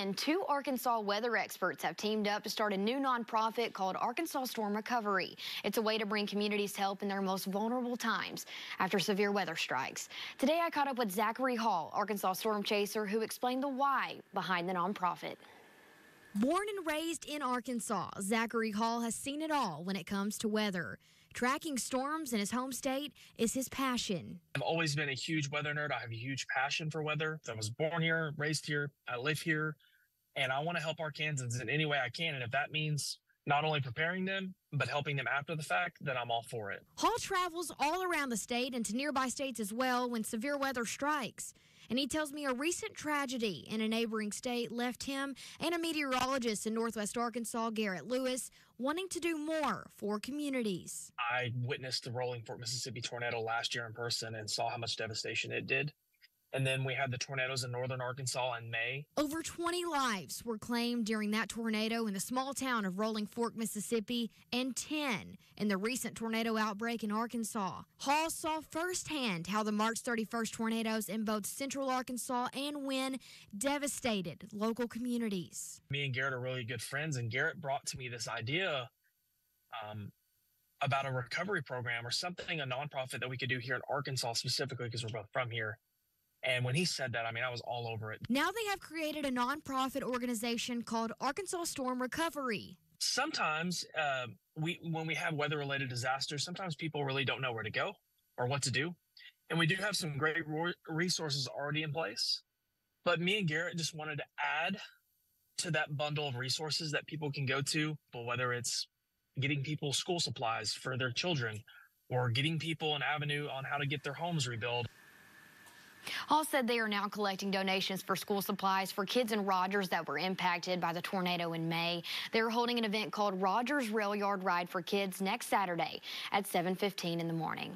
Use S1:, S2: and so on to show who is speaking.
S1: in, two Arkansas weather experts have teamed up to start a new nonprofit called Arkansas Storm Recovery. It's a way to bring communities help in their most vulnerable times after severe weather strikes. Today I caught up with Zachary Hall, Arkansas storm chaser, who explained the why behind the nonprofit.
S2: Born and raised in Arkansas, Zachary Hall has seen it all when it comes to weather. Tracking storms in his home state is his passion.
S3: I've always been a huge weather nerd. I have a huge passion for weather. I was born here, raised here, I live here, and I want to help Arkansans in any way I can. And if that means not only preparing them, but helping them after the fact, then I'm all for it.
S2: Hall travels all around the state and to nearby states as well when severe weather strikes. And he tells me a recent tragedy in a neighboring state left him and a meteorologist in Northwest Arkansas, Garrett Lewis, wanting to do more for communities.
S3: I witnessed the Rolling Fork Mississippi tornado last year in person and saw how much devastation it did. And then we had the tornadoes in northern Arkansas in May.
S2: Over 20 lives were claimed during that tornado in the small town of Rolling Fork, Mississippi, and 10 in the recent tornado outbreak in Arkansas. Hall saw firsthand how the March 31st tornadoes in both central Arkansas and Wynne devastated local communities.
S3: Me and Garrett are really good friends, and Garrett brought to me this idea um, about a recovery program or something, a nonprofit that we could do here in Arkansas specifically because we're both from here and when he said that, I mean, I was all over it.
S2: Now they have created a nonprofit organization called Arkansas Storm Recovery.
S3: Sometimes uh, we, when we have weather-related disasters, sometimes people really don't know where to go or what to do, and we do have some great resources already in place. But me and Garrett just wanted to add to that bundle of resources that people can go to, but whether it's getting people school supplies for their children or getting people an avenue on how to get their homes rebuilt.
S1: Hall said they are now collecting donations for school supplies for kids in Rogers that were impacted by the tornado in May. They're holding an event called Rogers Rail Yard Ride for Kids next Saturday at 7.15 in the morning.